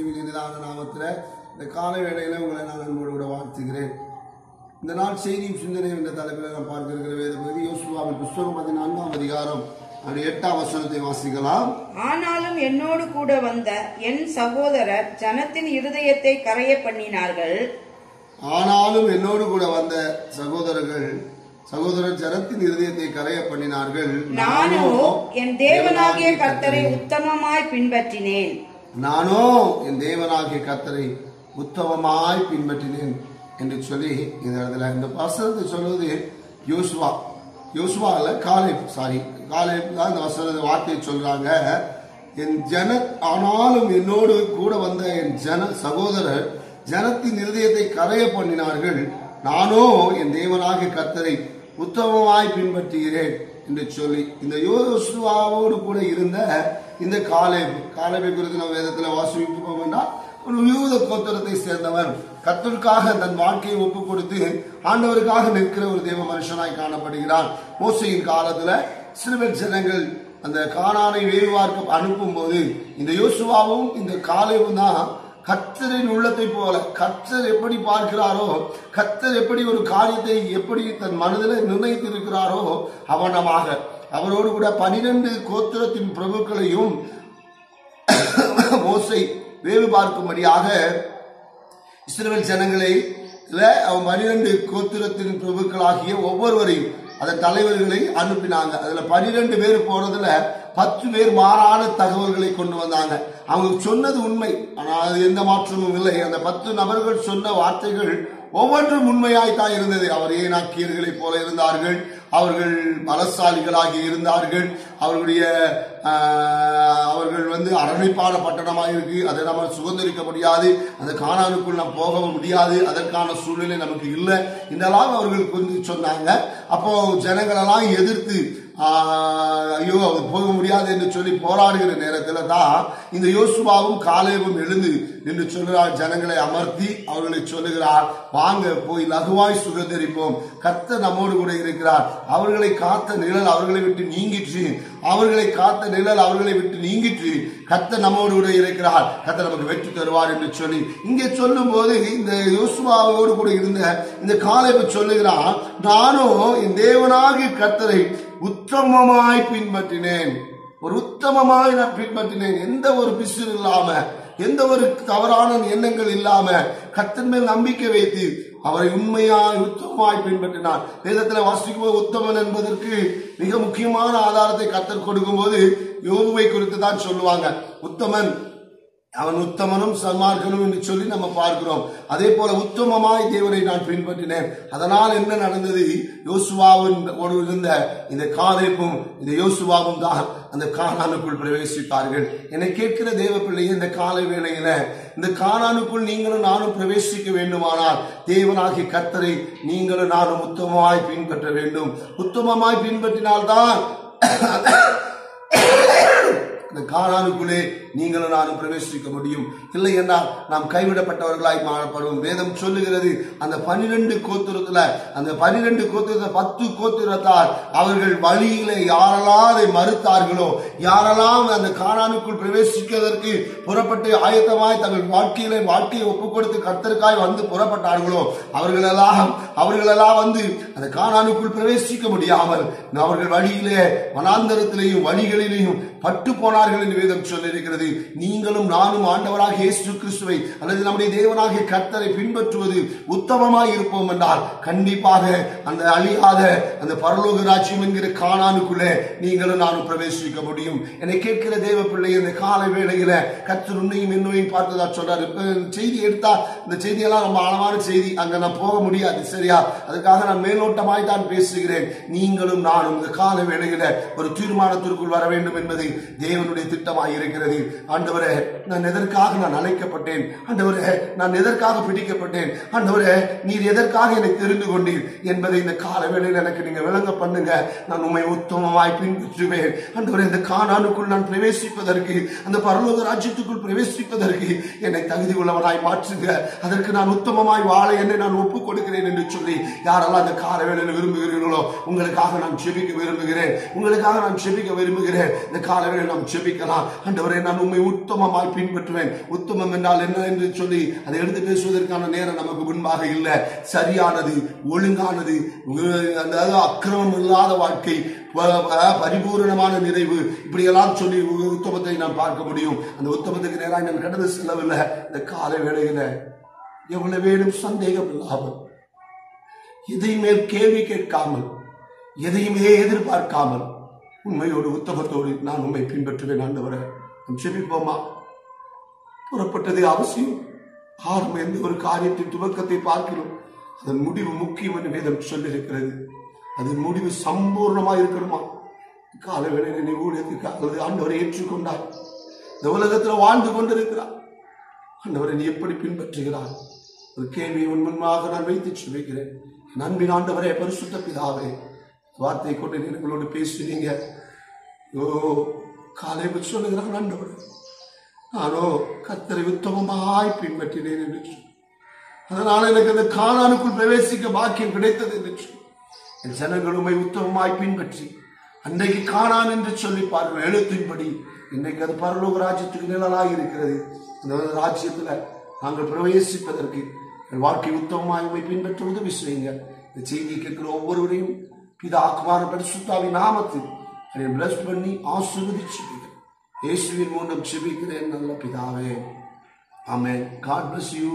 இயேசுவின் இனிதான நாமத்தில் இந்த கால வேளையில் உங்களை நான் அன்போடு கூட வாழ்த்துகிறேன். இந்த நாள் செய்தியும் சிந்தனையும் என்ற தலைப்பில் நாம் பார்த்திருக்கிற வேத பகுதி யோசுவாவின் புஸ்தகம் பதினான்காம் அதிகாரம் அது எட்டாம் வசனத்தை வாசிக்கலாம். ஆனாலும் என்னோடு கூட வந்த என் சகோதரர் ஜனத்தின் இருதயத்தை கரைய பண்ணினார்கள். ஆனாலும் என்னோடு கூட வந்த சகோதரர்கள் சகோதரர் ஜனத்தின் இருதயத்தை கரைய பண்ணினார்கள். நானோ என் தேவனாகிய கர்த்தரை உத்தமமாய் பின்பற்றினேன். நானோ என் தேவனாகிய கத்தரை உத்தமமாய் பின்பற்றினேன் என்று சொல்லி இந்த இடத்துல இந்த வசனத்தை சொல்வது யோசுவா. யோசுவா இல்ல காலேப் சாரி காலேப் தான் இந்த வசனத்தை வார்த்தையை சொல்றாங்க. என் ஜன ஆனாலும் என்னோடு கூட வந்த என் ஜன சகோதரர் ஜனத்தின் இருதயத்தை கரைய பண்ணினார்கள். நானோ என் தேவனாகிய கத்தரை உத்தமமாய் பின்பற்றுகிறேன். என்று சொல்லி இந்த யோசுவாவோடு கூட இருந்த இந்த காலேபு காலேபை குறித்து நம்ம வேதத்தில் வாசிப்போம் என்றால் ஒரு யூத கோத்திரத்தை சேர்ந்தவர். கத்தருக்காக தன் வாழ்க்கையை ஒப்பு கொடுத்து ஆண்டவருக்காக நிற்கிற ஒரு தேவ மனுஷனாய் காணப்படுகிறான் மோசையின் காலத்துல சிறுவர் ஜனங்கள் அந்த காணானை வேறு பார்க்க அனுப்பும் போது இந்த யோசுவாவும் இந்த காலேவும் தான் கத்தரின் உள்ளத்தை போல கத்தர் எப்படி பார்க்கிறாரோ கத்தர் எப்படி ஒரு காரியத்தை எப்படி தன் மனதில் நிர்ணயித்திருக்கிறாரோ அவனமாக. அவரோடு கூட பனிரெண்டு கோத்திரத்தின் பிரபுக்களையும் மோசை வேவு பார்க்கும்படியாக இஸ்ரேல் ஜனங்களை அவன் பனிரெண்டு கோத்திரத்தின் பிரபுக்களாகிய ஒவ்வொருவரையும் அதன் தலைவர்களை அனுப்பினாங்க. அதுல பனிரெண்டு பேர் போறதுல பத்து பேர் மாறான தகவல்களை கொண்டு வந்தாங்க. அவங்க சொன்னது உண்மை. ஆனால் அது எந்த மாற்றமும் இல்லை. அந்த பத்து நபர்கள் சொன்ன வார்த்தைகள் ஒவ்வொன்றும் உண்மையாய்த்தான் இருந்தது. அவர் ஏனாக்கியர்களைப் போல இருந்தார்கள். அவர்கள் பலசாலிகளாக இருந்தார்கள். அவர்களுடைய அவர்கள் வந்து அரணைப்பான பட்டணமாக இருக்கு. அதை நம்ம சுதந்திரிக்க முடியாது. அந்த காணானுக்குள் நாம் போக முடியாது. அதற்கான சூழ்நிலை நமக்கு இல்லை. இதெல்லாம் அவர்கள் கொஞ்சம் சொன்னாங்க. அப்போ ஜனங்களெல்லாம் எதிர்த்து ஐயோ அது போக முடியாது என்று சொல்லி போராடுகிற நேரத்தில் தான் இந்த யோசுவாவும் காலேவும் எழுந்து என்று சொல்கிறார் ஜனங்களை அமர்த்தி அவர்களை சொல்லுகிறார் வாங்க போய் லகுவாய் சுகந்தரிப்போம் கத்த நம்மோடு கூட இருக்கிறார். அவர்களை காத்த நிழல் அவர்களை விட்டு நீங்கிற்று. அவர்களை காத்த நிழல் அவர்களை விட்டு நீங்கிற்று. கத்த நம்மோடு கூட இருக்கிறார். கத்த நமக்கு வெற்றி தருவார் என்று சொல்லி இங்கே சொல்லும் போது இந்த யோசுவாவோடு கூட இருந்த இந்த காலேவு சொல்லுகிறான் நானும் என் தேவனாகிய உத்தமமாய் பின்பற்றினேன். ஒரு உத்தமமாய் நான் பின்பற்றினேன். எந்த ஒரு பிசு இல்லாம எந்த ஒரு தவறான எண்ணங்கள் இல்லாம கர்த்தர் மேல் நம்பிக்கை வைத்து அவரை உண்மையாய் உத்தமமாய் பின்பற்றினார். வேதத்தில் வாசிக்கும் போது உத்தமன் என்பதற்கு மிக முக்கியமான ஆதாரத்தை கர்த்தர் கொடுக்கும்போது யோகுவை குறித்து தான் சொல்லுவாங்க. உத்தமன் அவன் உத்தமனும் சன்மார்க்கனும் என்று சொல்லி நம்ம பார்க்கிறோம். அதே போல உத்தமமாய் தேவனை நான் பின்பற்றினேன். அதனால் என்ன நடந்தது? யோசுவாவின் இருந்த இந்த காதலிப்பும் இந்த யோசுவாவும் தான் அந்த காணானுக்குள் பிரவேசித்தார்கள் என்னை கேட்கிற தேவ பிள்ளையே இந்த காலை வேளையில இந்த காணானுக்குள் நீங்களும் நானும் பிரவேசிக்க வேண்டுமானால் தேவனாகிய கத்தரை நீங்களும் நானும் உத்தமமாய் பின்பற்ற வேண்டும். உத்தமமாய் பின்பற்றினால்தான் இந்த காணானுக்குள்ளே நீங்களும் நானும் பிரவேசிக்க முடியும். இல்லை என்றால் நாம் கைவிடப்பட்டவர்களாய் மாறப்படும். வேதம் சொல்லுகிறது அந்த பனிரெண்டு கோத்திரத்துல அந்த பனிரெண்டு கோத்திரத்தை பத்து கோத்திரத்தார் அவர்கள் வழியிலே யாரெல்லாம் அதை மறுத்தார்களோ யாரெல்லாம் அந்த காணானுக்குள் பிரவேசிக்கிறதற்கு புறப்பட்டு ஆயத்தமாய் தங்கள் வாழ்க்கையிலே வாழ்க்கையை ஒப்புக் கொடுத்து கர்த்தருக்காய் வந்து புறப்பட்டார்களோ அவர்களெல்லாம் அவர்களெல்லாம் வந்து அந்த காணானுக்குள் பிரவேசிக்க முடியாமல் அவர்கள் வழியிலே வனாந்தரத்திலேயும் வழிகளிலேயும் பட்டு போனார்கள் என்று வேதம் சொல்லியிருக்கிறது. நீங்களும் நானும் ஆண்டவராக இயேசு கிறிஸ்துவை அல்லது நம்முடைய தேவனாகிய கர்த்தரை பின்பற்றுவது உத்தமமாய் இருப்போம் என்றால் கண்டிப்பாக அந்த அழியாத அந்த பரலோக ராஜ்யம் என்கிற காணானுக்குள்ளே நீங்களும் நானும் பிரவேசிக்க முடியும். என்னை கேட்கிற தேவ பிள்ளை இந்த கால வேளையில கர்த்தர் உன்னையும் என்னையும் பார்த்ததா சொல்றாரு. செய்தி எடுத்தா இந்த செய்தியெல்லாம் ரொம்ப ஆழமான செய்தி அங்க நான் போக முடியாது சரியா? அதுக்காக நான் மேலோட்டமாய் தான் பேசுகிறேன். நீங்களும் நானும் இந்த கால வேளையில ஒரு தீர்மானத்திற்குள் வர வேண்டும் என்பது தேவனுடைய திட்டமாக இருக்கிறது ஆண்டவரே நான் எதற்காக நான் அழைக்கப்பட்டேன்? ஆண்டவரே நான் எதற்காக பிடிக்கப்பட்டேன்? ஆண்டவரே நீர் எதற்காக என்னை தெரிந்து கொண்டீர்? என்பதை இந்த கால வேளையில் எனக்கு நீங்க விளங்க பண்ணுங்க. நான் உண்மை உத்தமமாய் பின்பற்றுவேன். ஆண்டவரே இந்த காணானுக்குள் நான் பிரவேசிப்பதற்கு அந்த பரலோக ராஜ்யத்துக்குள் பிரவேசிப்பதற்கு என்னை தகுதி உள்ளவனாய் மாற்றுங்க. அதற்கு நான் உத்தமமாய் வாழ என்னை நான் ஒப்புக் கொடுக்கிறேன் என்று சொல்லி யாரெல்லாம் அந்த கால வேளையில் விரும்புகிறீர்களோ உங்களுக்காக நான் செபிக்க விரும்புகிறேன். உங்களுக்காக நான் செபிக்க விரும்புகிறேன். இந்த கால காலவேளை நாம் ஜெபிக்கலாம். ஆண்டவரே நான் உண்மை உத்தமமாய் பின்பற்றுவேன். உத்தமம் என்றால் என்ன என்று சொல்லி அதை எடுத்து பேசுவதற்கான நேரம் நமக்கு முன்பாக இல்லை. சரியானது ஒழுங்கானது அதாவது அக்கிரமம் இல்லாத வாழ்க்கை பரிபூரணமான நிறைவு. இப்படியெல்லாம் சொல்லி உத்தமத்தை நாம் பார்க்க முடியும். அந்த உத்தமத்துக்கு நேராக நான் கடந்து செல்லவில்லை. இந்த கால வேளையில எவ்வளவு வேணும் சந்தேகம் இல்லாமல் எதையுமே கேள்வி கேட்காமல் எதையுமே எதிர்பார்க்காமல் உண்மையோடு உத்தமத்தோடு நான் உண்மை பின்பற்றுவேன் ஆண்டவரை. நம் செபிப்போமா? புறப்பட்டது அவசியம். ஆரம்ப எந்த ஒரு காரியத்தின் துவக்கத்தை பார்க்கிறோம். அதன் முடிவு முக்கியம் என்று வேதம் சொல்லியிருக்கிறது. அதன் முடிவு சம்பூர்ணமாக இருக்கணுமா? காலவேளை நீ ஊழியத்துக்காக அல்லது ஆண்டவரை ஏற்றுக்கொண்டார். இந்த உலகத்தில் வாழ்ந்து கொண்டிருக்கிறார். ஆண்டவரை நீ எப்படி பின்பற்றுகிறார் ஒரு கேள்வியை உன் நான் வைத்து சொல்லிக்கிறேன் நண்பின் ஆண்டவரே பரிசுத்த பிதாவே வார்த்தை கொண்டு நீ எங்களோடு பேசுவீங்க. ஓ காலை சொல்லுகிறான் ஆண்டவரே நானோ கத்தரை உத்தமமாய் பின்பற்றினேன் என்று அதனால் எனக்கு அந்த காணானுக்குள் பிரவேசிக்க பாக்கியம் கிடைத்தது என்று என் ஜனங்கள் உண்மை உத்தமமாய் பின்பற்றி அன்றைக்கு காணான் என்று சொல்லி பாருங்கள் எழுத்தின்படி இன்றைக்கு அது பரலோக ராஜ்யத்துக்கு நிழலாக இருக்கிறது. அந்த ராஜ்யத்தில் நாங்கள் பிரவேசிப்பதற்கு என் வாழ்க்கை உத்தமமாய் உண்மை பின்பற்ற உதவி செய்யுங்க. இந்த செய்தியை கேட்கிற ஒவ்வொருவரையும் பிதா குமார பரிசுத்தாவின் நாமத்தில் அதை பிளஸ் பண்ணி ஆசிர்வதிச்சு இயேசுவின் மூலம் செபிக்கிறேன் நல்ல பிதாவே ஆமே காட் பிளஸ் யூ